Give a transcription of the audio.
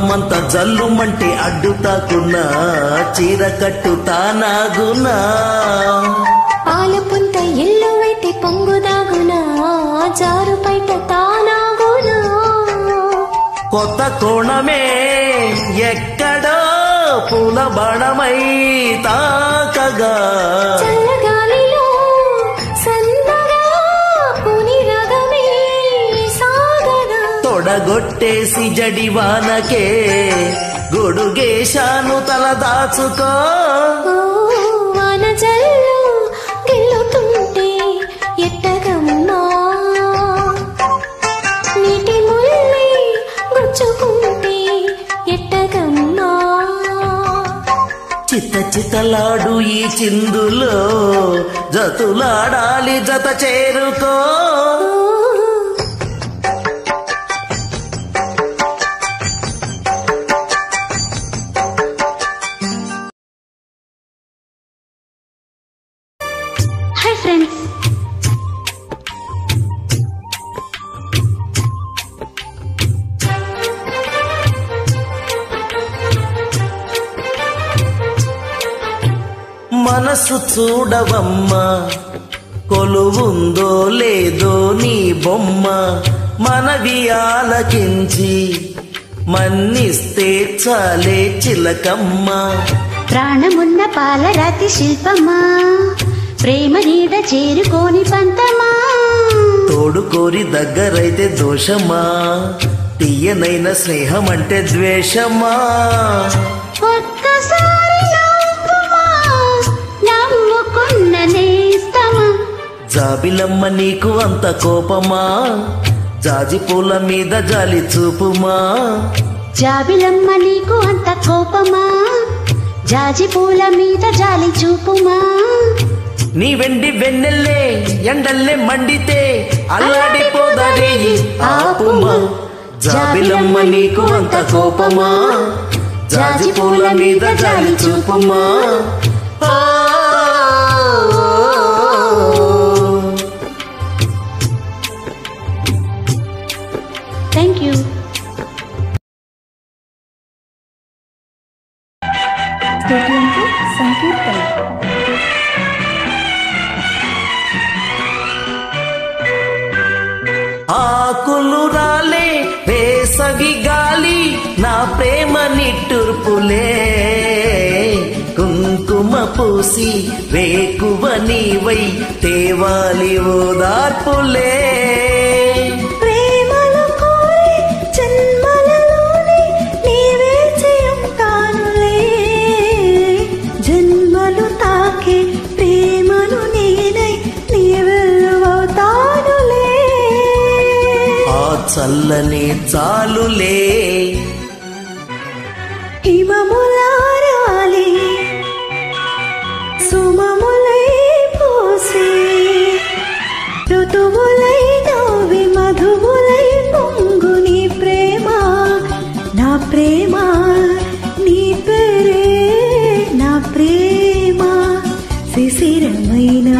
ప్రాణమంత జల్లుమంటే అడ్డు తాకున్నా చీర కట్టు తానాగునా పాలపుంత ఎల్లువైతే పొంగుదాగునా జారు బయట తానాగునా కొత్త కోణమే ఎక్కడో పూల బాణమై తాకగా. తొడగొట్టేసి జడివానకే గొడుగేశాను తల దాచుకో. చిత్త చిత్తలాడు ఈ చిందులో జతులాడాలి జత చేరుకో. మనసు చూడవమ్మా. కొలువుందో లేదో నీ బొమ్మ. మనవి ఆలకించి మన్నిస్తే చాలే చిలకమ్మ. ప్రాణమున్న పాలరాతి శిల్పమా? ప్రేమ నీడ చేరుకోని పంతమా? తోడు కోరి దగ్గరైతే దోషమా? తీయనైన స్నేహం అంటే ద్వేషమా? ఒక్కసారి జాబిలమ్మ నీకు అంత కోపమా? జాజి పూల మీద జాలి చూపుమా? జాబిలమ్మ నీకు అంత కోపమా? జాజి పూల మీద జాలి చూపుమా? నీ వెండి వెన్నెల్లే ఎండల్లే మండితే అల్లాడిపోదరే ఆపుమా? జాబిలమ్మ నీకు అంత కోపమా? జాజి పూల మీద జాలి చూపుమా? సంకీర్తన. ఆకులు రాలే వేసవి గాలి నా ప్రేమ నిట్టూర్పులే. కుంకుమ పూసి వేకువ నీవై తేవాలి ఓదార్పులే. చల్లని చాలులే. హిమములారాలి సుమములై పోసి ఋతువులై నవ్వి మధువులై పొంగుని ప్రేమ నా ప్రేమ నీ పేరే నా ప్రేమ శిశిరమైనా